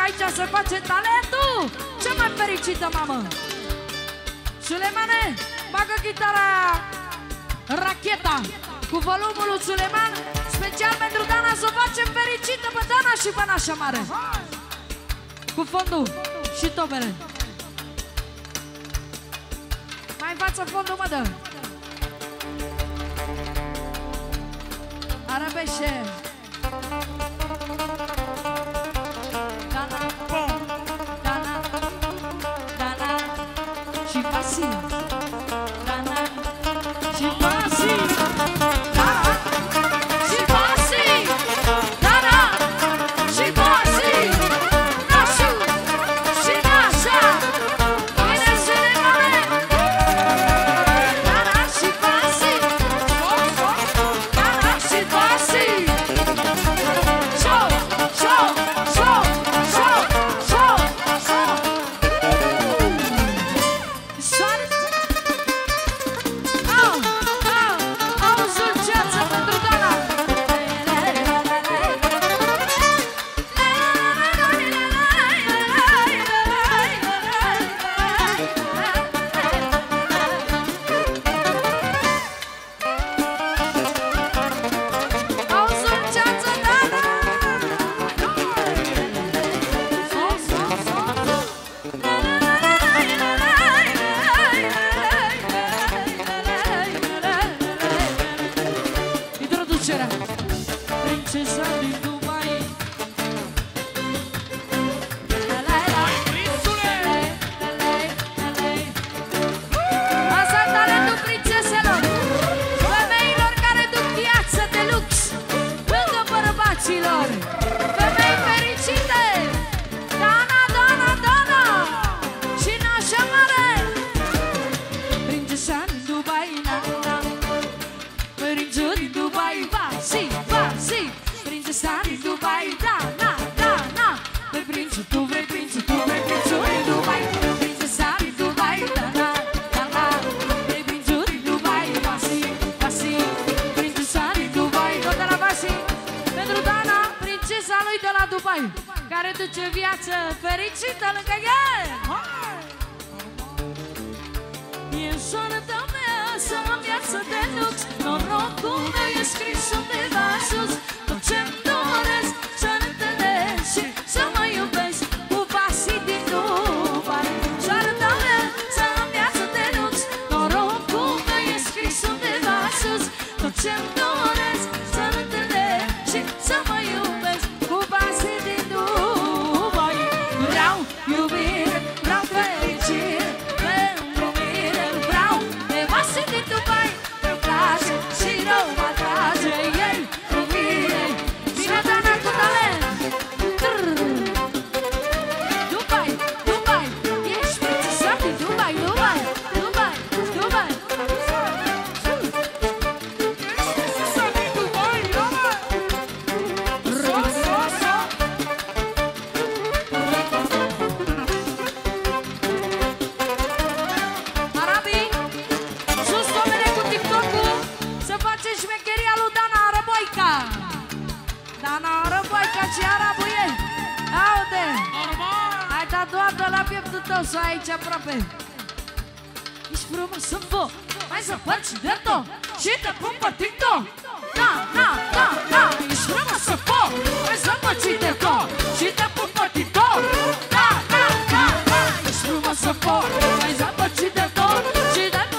că aici se face talentul Cea mai fericită mamă? Sulemane, bagă chitara! Racheta Cu volumul lui Suleman Special pentru Dana să o facem fericită pe Dana și pe nașa mare. Cu fondul și tobele. Mai în față fondul, mă dă. Arabeșe. Thank you. Picture, pictures of the care duce viață fericită lângă el. E jurătă mea să am viață de lux. Norocul meu e scris undeva sus. doamnă, la pieptul tău sau aici aproape. Ești frumos în fo, mai să de drepto Și te pun pe TikTok. Da, da, da, da, ești frumos în fo Mai să de drepto și te pun pe TikTok. Da, da, da, da, ești frumos în fo Mai să faci drepto și te pun pe TikTok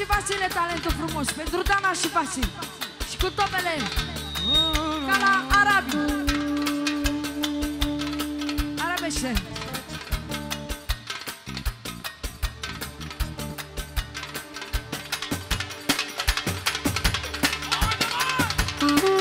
și Vasile talentul frumos Pentru Dana și Vasile Și cu topele Ca la arabi Arabește. Mm-hmm.